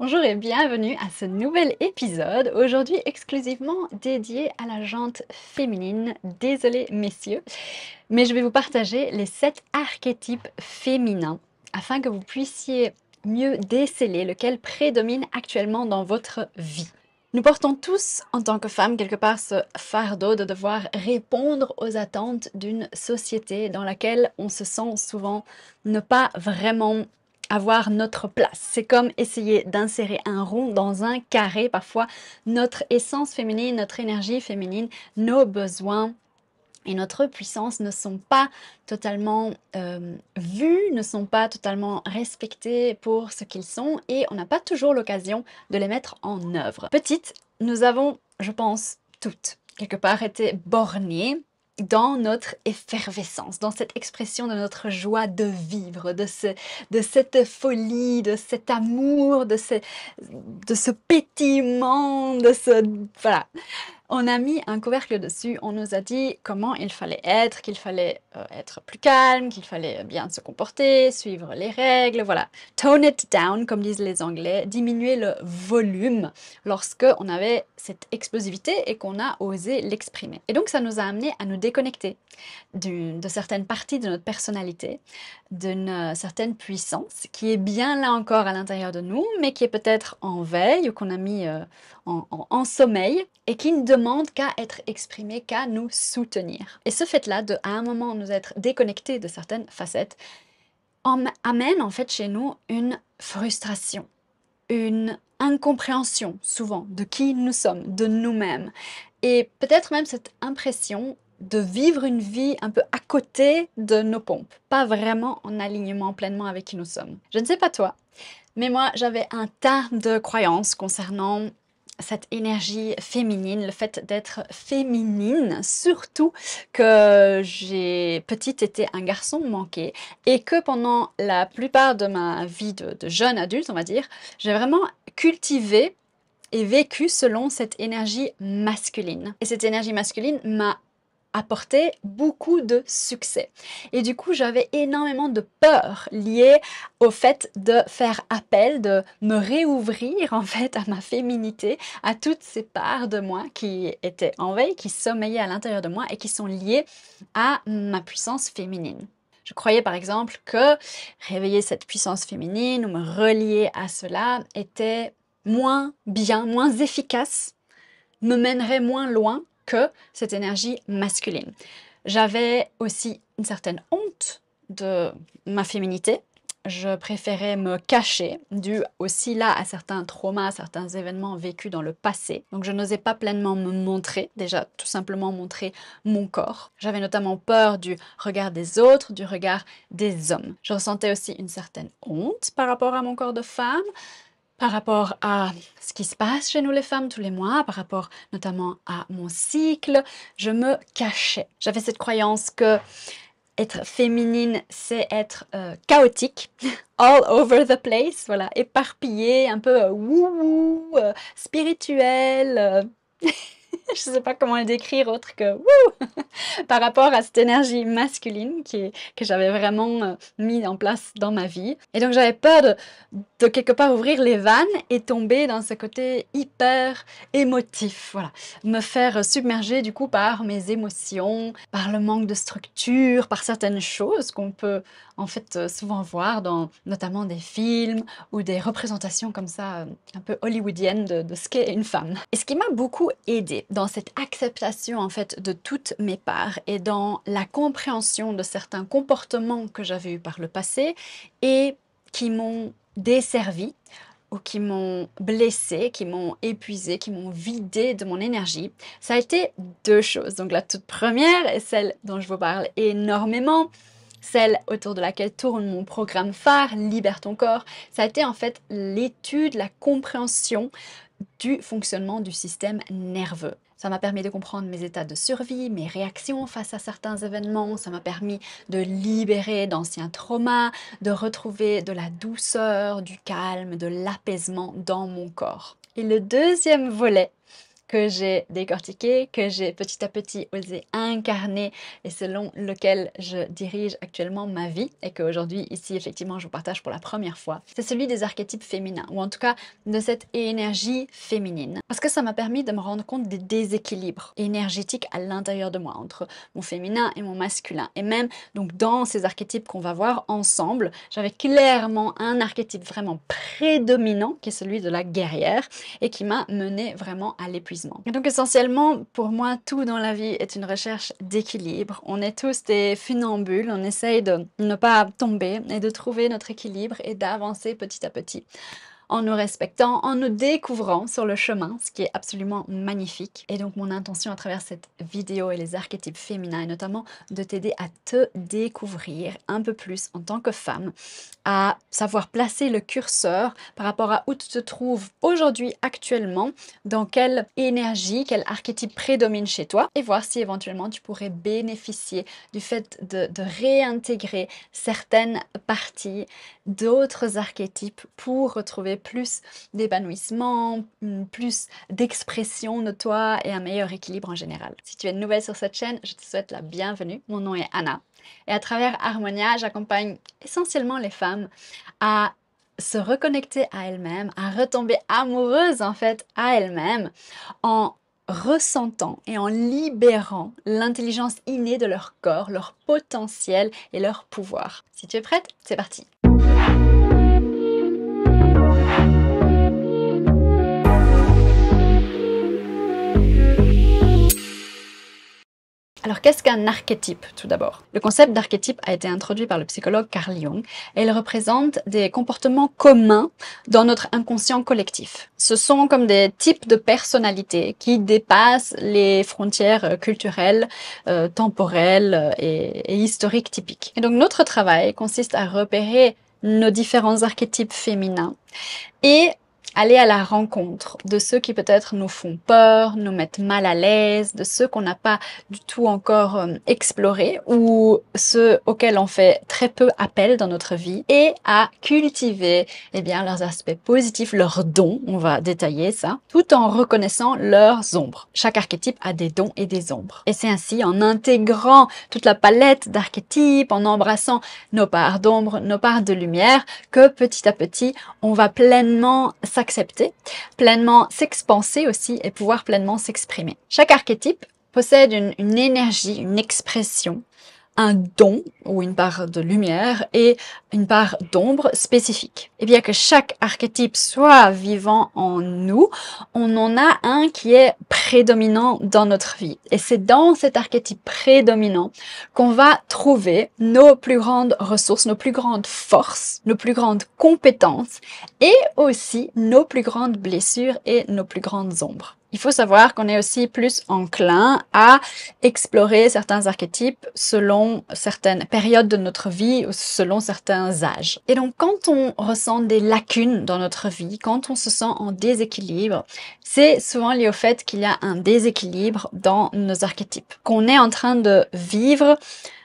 Bonjour et bienvenue à ce nouvel épisode, aujourd'hui exclusivement dédié à la jante féminine. Désolée messieurs, mais je vais vous partager les 7 archétypes féminins afin que vous puissiez mieux déceler lequel prédomine actuellement dans votre vie. Nous portons tous, en tant que femmes, quelque part ce fardeau de devoir répondre aux attentes d'une société dans laquelle on se sent souvent ne pas vraiment avoir notre place. C'est comme essayer d'insérer un rond dans un carré. Parfois, notre essence féminine, notre énergie féminine, nos besoins et notre puissance ne sont pas totalement euh, vus, ne sont pas totalement respectés pour ce qu'ils sont et on n'a pas toujours l'occasion de les mettre en œuvre. Petite, nous avons, je pense, toutes quelque part été bornées dans notre effervescence, dans cette expression de notre joie de vivre, de, ce, de cette folie, de cet amour, de ce, de ce pétillement, de ce... Voilà. On a mis un couvercle dessus, on nous a dit comment il fallait être, qu'il fallait euh, être plus calme, qu'il fallait bien se comporter, suivre les règles, voilà. Tone it down, comme disent les Anglais, diminuer le volume lorsque on avait cette explosivité et qu'on a osé l'exprimer. Et donc ça nous a amené à nous déconnecter de certaines parties de notre personnalité, d'une euh, certaine puissance qui est bien là encore à l'intérieur de nous, mais qui est peut-être en veille ou qu'on a mis euh, en, en sommeil et qui ne demande qu'à être exprimé, qu'à nous soutenir. Et ce fait-là, de à un moment nous être déconnectés de certaines facettes, amène en fait chez nous une frustration, une incompréhension souvent de qui nous sommes, de nous-mêmes, et peut-être même cette impression de vivre une vie un peu à côté de nos pompes, pas vraiment en alignement pleinement avec qui nous sommes. Je ne sais pas toi, mais moi j'avais un tas de croyances concernant cette énergie féminine, le fait d'être féminine, surtout que j'ai petite été un garçon manqué et que pendant la plupart de ma vie de, de jeune adulte, on va dire, j'ai vraiment cultivé et vécu selon cette énergie masculine. Et cette énergie masculine m'a apporté beaucoup de succès. Et du coup, j'avais énormément de peur liée au fait de faire appel, de me réouvrir en fait à ma féminité, à toutes ces parts de moi qui étaient en veille, qui sommeillaient à l'intérieur de moi et qui sont liées à ma puissance féminine. Je croyais par exemple que réveiller cette puissance féminine ou me relier à cela était moins bien, moins efficace, me mènerait moins loin cette énergie masculine. J'avais aussi une certaine honte de ma féminité. Je préférais me cacher, dû aussi là à certains traumas, à certains événements vécus dans le passé. Donc je n'osais pas pleinement me montrer, déjà tout simplement montrer mon corps. J'avais notamment peur du regard des autres, du regard des hommes. Je ressentais aussi une certaine honte par rapport à mon corps de femme, par rapport à ce qui se passe chez nous les femmes tous les mois, par rapport notamment à mon cycle, je me cachais. J'avais cette croyance que être féminine, c'est être euh, chaotique, all over the place, voilà, éparpillé, un peu euh, wouhou, euh, spirituel. je ne sais pas comment le décrire autre que wouh par rapport à cette énergie masculine qui, que j'avais vraiment euh, mis en place dans ma vie. Et donc j'avais peur de, quelque part ouvrir les vannes et tomber dans ce côté hyper émotif. Voilà, me faire submerger du coup par mes émotions, par le manque de structure, par certaines choses qu'on peut en fait euh, souvent voir dans notamment des films ou des représentations comme ça euh, un peu hollywoodiennes de, ce qu'est une femme. Et ce qui m'a beaucoup dans cette acceptation en fait de toutes mes parts et dans la compréhension de certains comportements que j'avais eus par le passé et qui m'ont desservi ou qui m'ont blessé, qui m'ont épuisé, qui m'ont vidé de mon énergie, ça a été deux choses. Donc la toute première est celle dont je vous parle énormément, celle autour de laquelle tourne mon programme phare, Libère ton corps, ça a été en fait l'étude, la compréhension du fonctionnement du système nerveux. Ça m'a permis de comprendre mes états de survie, mes réactions face à certains événements. Ça m'a permis de libérer d'anciens traumas, de retrouver de la douceur, du calme, de l'apaisement dans mon corps. Et le deuxième volet que j'ai décortiqué, que j'ai petit à petit osé incarner et selon lequel je dirige actuellement ma vie et qu'aujourd'hui ici effectivement je vous partage pour la première fois, c'est celui des archétypes féminins ou en tout cas de cette énergie féminine. Parce que ça m'a permis de me rendre compte des déséquilibres énergétiques à l'intérieur de moi entre mon féminin et mon masculin. Et même donc dans ces archétypes qu'on va voir ensemble, j'avais clairement un archétype vraiment prédominant qui est celui de la guerrière et qui m'a mené vraiment à l'épuisement. Et donc essentiellement, pour moi, tout dans la vie est une recherche d'équilibre. On est tous des funambules, on essaye de ne pas tomber et de trouver notre équilibre et d'avancer petit à petit en nous respectant, en nous découvrant sur le chemin, ce qui est absolument magnifique. Et donc mon intention à travers cette vidéo et les archétypes féminins est notamment de t'aider à te découvrir un peu plus en tant que femme, à savoir placer le curseur par rapport à où tu te trouves aujourd'hui actuellement, dans quelle énergie, quel archétype prédomine chez toi et voir si éventuellement tu pourrais bénéficier du fait de, de réintégrer certaines parties d'autres archétypes pour retrouver plus d'épanouissement, plus d'expression de toi et un meilleur équilibre en général. Si tu es nouvelle sur cette chaîne, je te souhaite la bienvenue. Mon nom est Anna et à travers Harmonia, j'accompagne essentiellement les femmes à se reconnecter à elles-mêmes, à retomber amoureuses en fait à elles-mêmes en ressentant et en libérant l'intelligence innée de leur corps, leur potentiel et leur pouvoir. Si tu es prête, c'est parti. Alors qu'est-ce qu'un archétype tout d'abord? Le concept d'archétype a été introduit par le psychologue Carl Jung et il représente des comportements communs dans notre inconscient collectif. Ce sont comme des types de personnalités qui dépassent les frontières culturelles, euh, temporelles et, et historiques typiques. Et donc notre travail consiste à repérer nos différents archétypes féminins et aller à la rencontre de ceux qui peut-être nous font peur, nous mettent mal à l'aise, de ceux qu'on n'a pas du tout encore euh, explorés ou ceux auxquels on fait très peu appel dans notre vie et à cultiver eh bien leurs aspects positifs, leurs dons, on va détailler ça, tout en reconnaissant leurs ombres. Chaque archétype a des dons et des ombres. Et c'est ainsi en intégrant toute la palette d'archétypes, en embrassant nos parts d'ombre, nos parts de lumière, que petit à petit, on va pleinement s'accepter, pleinement s'expanser aussi et pouvoir pleinement s'exprimer. Chaque archétype possède une énergie, une expression un don ou une part de lumière et une part d'ombre spécifique. Et bien que chaque archétype soit vivant en nous, on en a un qui est prédominant dans notre vie. Et c'est dans cet archétype prédominant qu'on va trouver nos plus grandes ressources, nos plus grandes forces, nos plus grandes compétences et aussi nos plus grandes blessures et nos plus grandes ombres. Il faut savoir qu'on est aussi plus enclin à explorer certains archétypes selon certaines périodes de notre vie ou selon certains âges. Et donc quand on ressent des lacunes dans notre vie, quand on se sent en déséquilibre, c'est souvent lié au fait qu'il y a un déséquilibre dans nos archétypes, qu'on est en train de vivre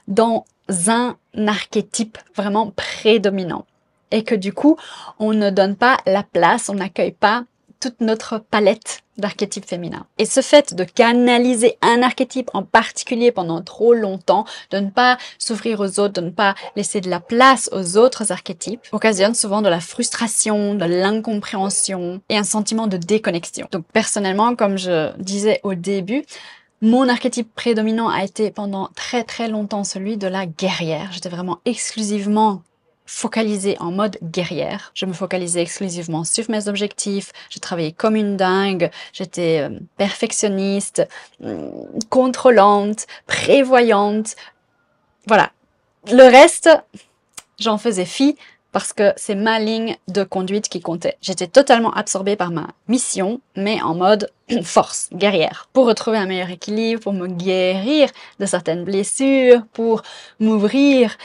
dans un archétype vraiment prédominant et que du coup, on ne donne pas la place, on n'accueille pas toute notre palette d'archétypes féminins. Et ce fait de canaliser un archétype en particulier pendant trop longtemps, de ne pas s'ouvrir aux autres, de ne pas laisser de la place aux autres archétypes, occasionne souvent de la frustration, de l'incompréhension et un sentiment de déconnexion. Donc personnellement, comme je disais au début, mon archétype prédominant a été pendant très très longtemps celui de la guerrière. J'étais vraiment exclusivement focalisée en mode guerrière. Je me focalisais exclusivement sur mes objectifs. Je travaillais comme une dingue. J'étais euh, perfectionniste, mm, contrôlante, prévoyante. Voilà. Le reste, j'en faisais fi parce que c'est ma ligne de conduite qui comptait. J'étais totalement absorbée par ma mission, mais en mode force, guerrière, pour retrouver un meilleur équilibre, pour me guérir de certaines blessures, pour m'ouvrir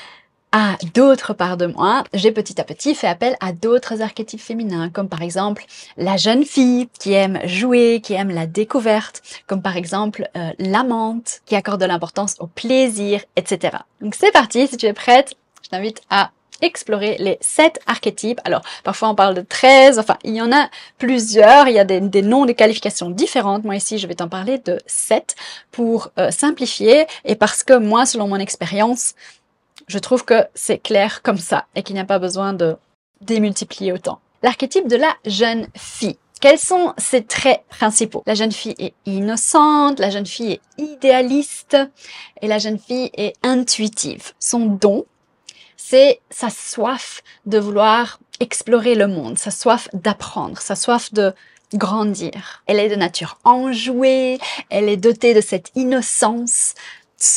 à d'autres parts de moi, j'ai petit à petit fait appel à d'autres archétypes féminins, comme par exemple la jeune fille qui aime jouer, qui aime la découverte, comme par exemple euh, l'amante qui accorde de l'importance au plaisir, etc. Donc c'est parti, si tu es prête, je t'invite à explorer les sept archétypes. Alors, parfois on parle de 13, enfin, il y en a plusieurs, il y a des, noms de qualifications différentes. Moi ici, je vais t'en parler de sept pour euh, simplifier et parce que moi, selon mon expérience, je trouve que c'est clair comme ça et qu'il n'y a pas besoin de démultiplier autant. L'archétype de la jeune fille. Quels sont ses traits principaux? La jeune fille est innocente, la jeune fille est idéaliste et la jeune fille est intuitive. Son don, c'est sa soif de vouloir explorer le monde, sa soif d'apprendre, sa soif de grandir. Elle est de nature enjouée, elle est dotée de cette innocence,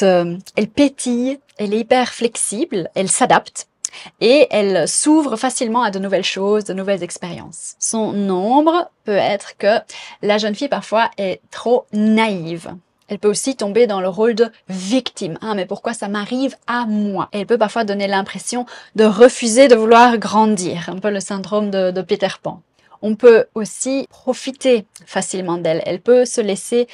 elle pétille, elle est hyper flexible, elle s'adapte et elle s'ouvre facilement à de nouvelles choses, de nouvelles expériences. Son ombre peut être que la jeune fille parfois est trop naïve. Elle peut aussi tomber dans le rôle de victime. Ah, mais pourquoi ça m'arrive à moi? Elle peut parfois donner l'impression de refuser de vouloir grandir, un peu le syndrome de, de Peter Pan. On peut aussi profiter facilement d'elle. Elle peut se laisser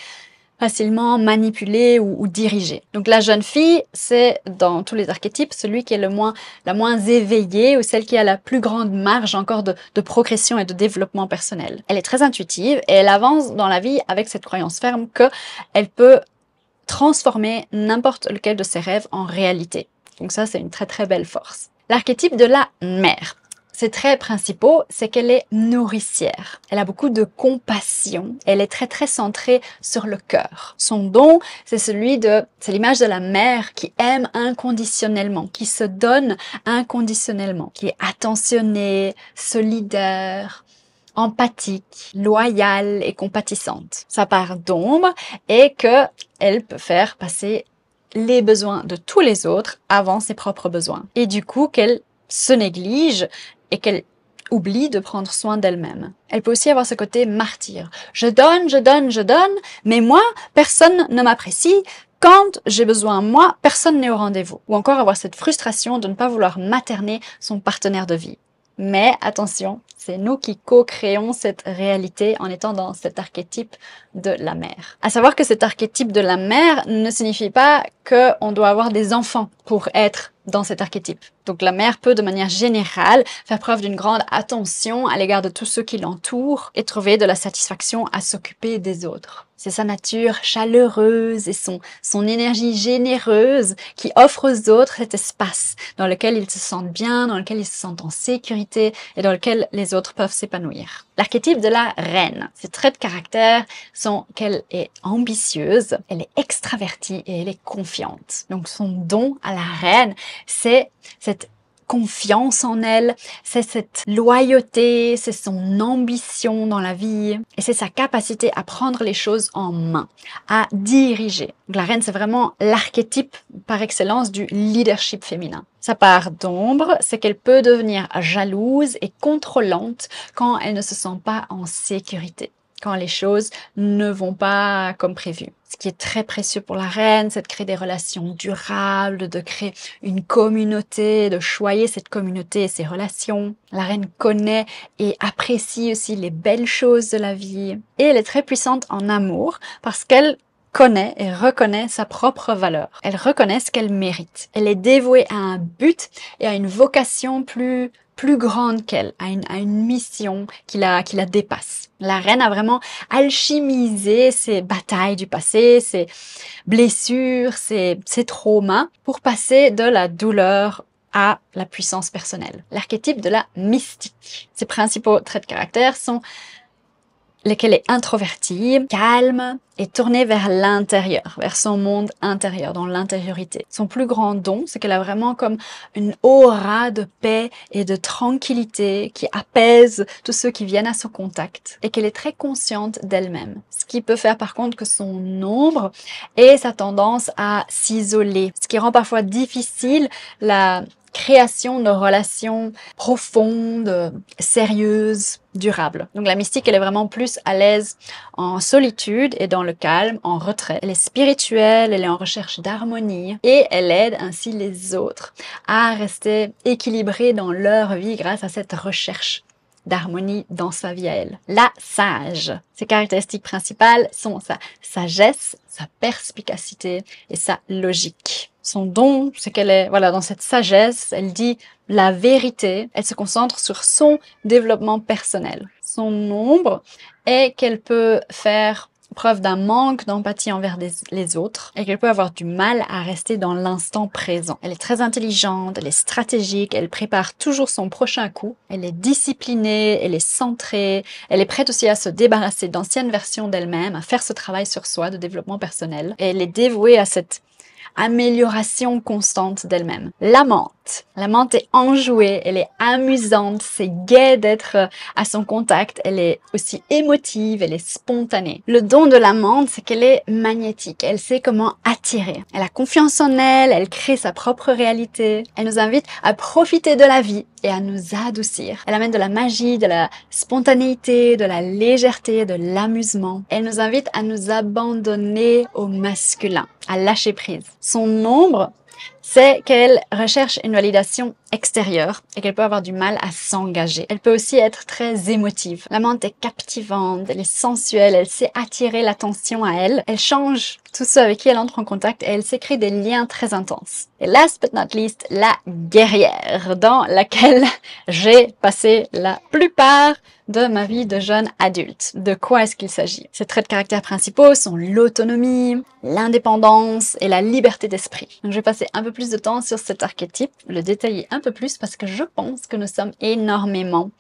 facilement manipulé ou, ou dirigé. Donc la jeune fille, c'est dans tous les archétypes celui qui est le moins, la moins éveillée ou celle qui a la plus grande marge encore de, progression et de développement personnel. Elle est très intuitive et elle avance dans la vie avec cette croyance ferme que elle peut transformer n'importe lequel de ses rêves en réalité. Donc ça, c'est une très très belle force. L'archétype de la mère. Ses traits principaux, c'est qu'elle est nourricière. Elle a beaucoup de compassion. Elle est très très centrée sur le cœur. Son don, c'est celui de, c'est l'image de la mère qui aime inconditionnellement, qui se donne inconditionnellement, qui est attentionnée, solidaire, empathique, loyale et compatissante. Sa part d'ombre est que elle peut faire passer les besoins de tous les autres avant ses propres besoins. Et du coup, qu'elle se néglige et qu'elle oublie de prendre soin d'elle-même. Elle peut aussi avoir ce côté martyr. Je donne, je donne, je donne, mais moi, personne ne m'apprécie. Quand j'ai besoin, moi, personne n'est au rendez-vous. Ou encore avoir cette frustration de ne pas vouloir materner son partenaire de vie. Mais attention, c'est nous qui co-créons cette réalité en étant dans cet archétype de la mère. À savoir que cet archétype de la mère ne signifie pas qu'on doit avoir des enfants pour être dans cet archétype. Donc la mère peut de manière générale faire preuve d'une grande attention à l'égard de tous ceux qui l'entourent et trouver de la satisfaction à s'occuper des autres. C'est sa nature chaleureuse et son, son énergie généreuse qui offre aux autres cet espace dans lequel ils se sentent bien, dans lequel ils se sentent en sécurité et dans lequel les autres peuvent s'épanouir. L'archétype de la reine. Ses traits de caractère sont qu'elle est ambitieuse, elle est extravertie et elle est confiante. Donc son don à la reine, c'est cette confiance en elle, c'est cette loyauté, c'est son ambition dans la vie et c'est sa capacité à prendre les choses en main, à diriger. la reine, c'est vraiment l'archétype par excellence du leadership féminin. Sa part d'ombre, c'est qu'elle peut devenir jalouse et contrôlante quand elle ne se sent pas en sécurité quand les choses ne vont pas comme prévu. Ce qui est très précieux pour la reine, c'est de créer des relations durables, de créer une communauté, de choyer cette communauté et ses relations. La reine connaît et apprécie aussi les belles choses de la vie. Et elle est très puissante en amour parce qu'elle connaît et reconnaît sa propre valeur. Elle reconnaît ce qu'elle mérite. Elle est dévouée à un but et à une vocation plus plus grande qu'elle, à une, à une mission qui la, qui la dépasse. La reine a vraiment alchimisé ses batailles du passé, ses blessures, ses, ses traumas pour passer de la douleur à la puissance personnelle. L'archétype de la mystique. Ses principaux traits de caractère sont lesquels est introvertie, calme et tournée vers l'intérieur, vers son monde intérieur, dans l'intériorité. Son plus grand don, c'est qu'elle a vraiment comme une aura de paix et de tranquillité qui apaise tous ceux qui viennent à son contact et qu'elle est très consciente d'elle-même. Ce qui peut faire par contre que son ombre et sa tendance à s'isoler, ce qui rend parfois difficile la création de relations profondes, sérieuses, durables. Donc la mystique, elle est vraiment plus à l'aise en solitude et dans le calme, en retrait. Elle est spirituelle, elle est en recherche d'harmonie et elle aide ainsi les autres à rester équilibrés dans leur vie grâce à cette recherche d'harmonie dans sa vie à elle. La sage. Ses caractéristiques principales sont sa sagesse, sa perspicacité et sa logique. Son don, c'est qu'elle est, voilà, dans cette sagesse, elle dit la vérité, elle se concentre sur son développement personnel. Son ombre est qu'elle peut faire preuve d'un manque d'empathie envers les autres et qu'elle peut avoir du mal à rester dans l'instant présent. Elle est très intelligente, elle est stratégique, elle prépare toujours son prochain coup, elle est disciplinée, elle est centrée, elle est prête aussi à se débarrasser d'anciennes versions d'elle-même, à faire ce travail sur soi de développement personnel et elle est dévouée à cette amélioration constante d'elle-même. L'amante. L'amante est enjouée, elle est amusante, c'est gai d'être euh, à son contact, elle est aussi émotive, elle est spontanée. Le don de l'amante, c'est qu'elle est magnétique, elle sait comment attirer. Elle a confiance en elle, elle crée sa propre réalité, elle nous invite à profiter de la vie et à nous adoucir. Elle amène de la magie, de la spontanéité, de la légèreté, de l'amusement. Elle nous invite à nous abandonner au masculin, à lâcher prise. Son ombre, c'est qu'elle recherche une validation extérieure et qu'elle peut avoir du mal à s'engager. Elle peut aussi être très émotive. L'amante est captivante, elle est sensuelle, elle sait attirer l'attention à elle. Elle change tous ceux avec qui elle entre en contact et elle s'écrit des liens très intenses. Et last but not least, la guerrière, dans laquelle j'ai passé la plupart de ma vie de jeune adulte. De quoi est-ce qu'il s'agit? Ces traits de caractère principaux sont l'autonomie, l'indépendance et la liberté d'esprit. Donc je vais passer un peu plus de temps sur cet archétype, le détailler un peu plus parce que je pense que nous sommes énormément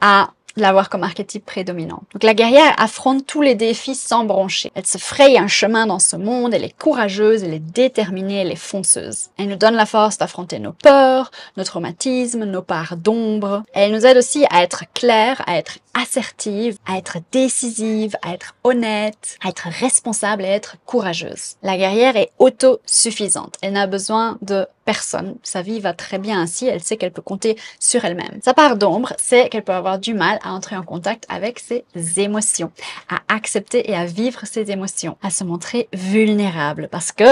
à l'avoir comme archétype prédominant. Donc la guerrière affronte tous les défis sans broncher. Elle se fraye un chemin dans ce monde, elle est courageuse, elle est déterminée, elle est fonceuse. Elle nous donne la force d'affronter nos peurs, nos traumatismes, nos parts d'ombre. Elle nous aide aussi à être claire, à être assertive, à être décisive, à être honnête, à être responsable et à être courageuse. La guerrière est autosuffisante. Elle n'a besoin de personne. Sa vie va très bien ainsi. Elle sait qu'elle peut compter sur elle-même. Sa part d'ombre, c'est qu'elle peut avoir du mal à entrer en contact avec ses émotions, à accepter et à vivre ses émotions, à se montrer vulnérable parce que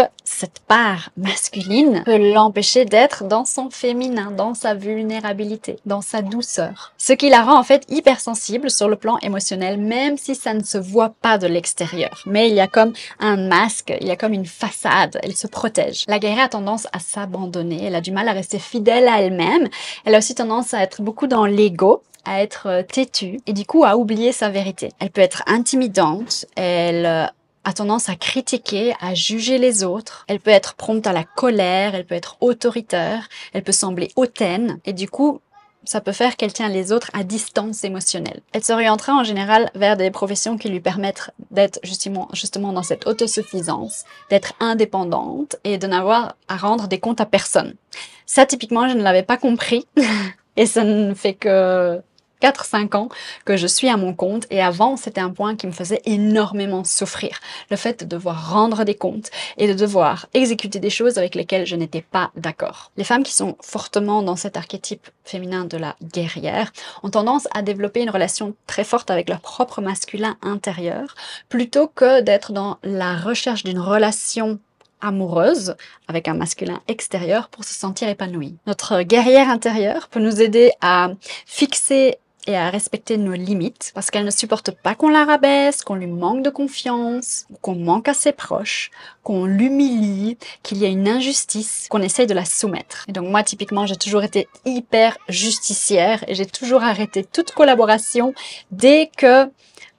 cette part masculine peut l'empêcher d'être dans son féminin, dans sa vulnérabilité, dans sa douceur. Ce qui la rend en fait hypersensible sur le plan émotionnel, même si ça ne se voit pas de l'extérieur. Mais il y a comme un masque, il y a comme une façade, elle se protège. La guerrière a tendance à s'abandonner, elle a du mal à rester fidèle à elle-même, elle a aussi tendance à être beaucoup dans l'ego, à être euh, têtue et du coup à oublier sa vérité. Elle peut être intimidante, elle euh, a tendance à critiquer, à juger les autres. Elle peut être prompte à la colère, elle peut être autoritaire, elle peut sembler hautaine et du coup ça peut faire qu'elle tient les autres à distance émotionnelle. Elle s'orientera en général vers des professions qui lui permettent d'être justement, justement dans cette autosuffisance, d'être indépendante et de n'avoir à rendre des comptes à personne. Ça, typiquement, je ne l'avais pas compris et ça ne fait que 4-5 ans que je suis à mon compte et avant c'était un point qui me faisait énormément souffrir. Le fait de devoir rendre des comptes et de devoir exécuter des choses avec lesquelles je n'étais pas d'accord. Les femmes qui sont fortement dans cet archétype féminin de la guerrière ont tendance à développer une relation très forte avec leur propre masculin intérieur plutôt que d'être dans la recherche d'une relation amoureuse avec un masculin extérieur pour se sentir épanoui. Notre guerrière intérieure peut nous aider à fixer et à respecter nos limites parce qu'elle ne supporte pas qu'on la rabaisse, qu'on lui manque de confiance, qu'on manque à ses proches, qu'on l'humilie, qu'il y a une injustice, qu'on essaye de la soumettre. Et donc moi typiquement j'ai toujours été hyper justicière et j'ai toujours arrêté toute collaboration dès que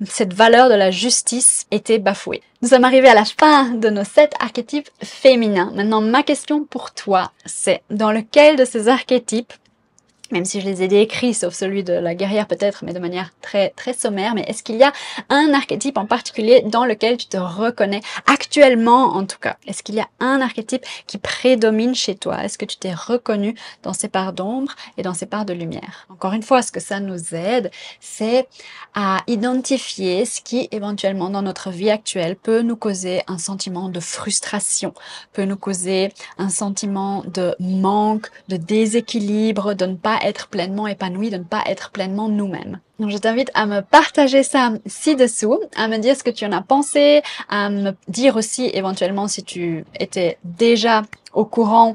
cette valeur de la justice était bafouée. Nous sommes arrivés à la fin de nos sept archétypes féminins. Maintenant, ma question pour toi, c'est dans lequel de ces archétypes même si je les ai décrits, sauf celui de la guerrière peut-être, mais de manière très très sommaire. Mais est-ce qu'il y a un archétype en particulier dans lequel tu te reconnais actuellement en tout cas? Est-ce qu'il y a un archétype qui prédomine chez toi? Est-ce que tu t'es reconnu dans ces parts d'ombre et dans ces parts de lumière? Encore une fois, ce que ça nous aide, c'est à identifier ce qui éventuellement dans notre vie actuelle peut nous causer un sentiment de frustration, peut nous causer un sentiment de manque, de déséquilibre, de ne pas être pleinement épanoui, de ne pas être pleinement nous-mêmes. Donc je t'invite à me partager ça ci-dessous, à me dire ce que tu en as pensé, à me dire aussi éventuellement si tu étais déjà au courant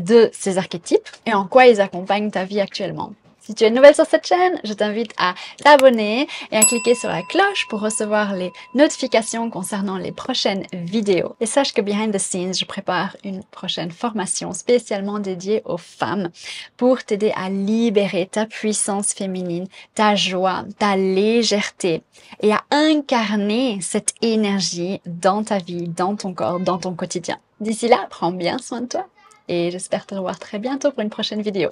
de ces archétypes et en quoi ils accompagnent ta vie actuellement. Si tu es nouvelle sur cette chaîne, je t'invite à t'abonner et à cliquer sur la cloche pour recevoir les notifications concernant les prochaines vidéos. Et sache que behind the scenes, je prépare une prochaine formation spécialement dédiée aux femmes pour t'aider à libérer ta puissance féminine, ta joie, ta légèreté et à incarner cette énergie dans ta vie, dans ton corps, dans ton quotidien. D'ici là, prends bien soin de toi et j'espère te revoir très bientôt pour une prochaine vidéo.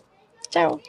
Ciao